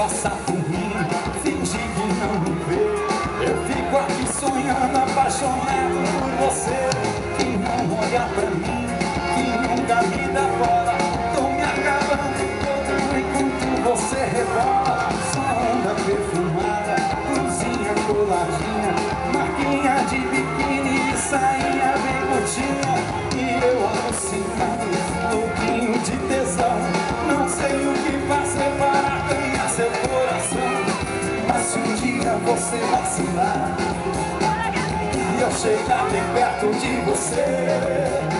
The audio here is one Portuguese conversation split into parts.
passar. deixa você vacilar. E eu chegar bem perto de você.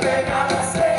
pegar você.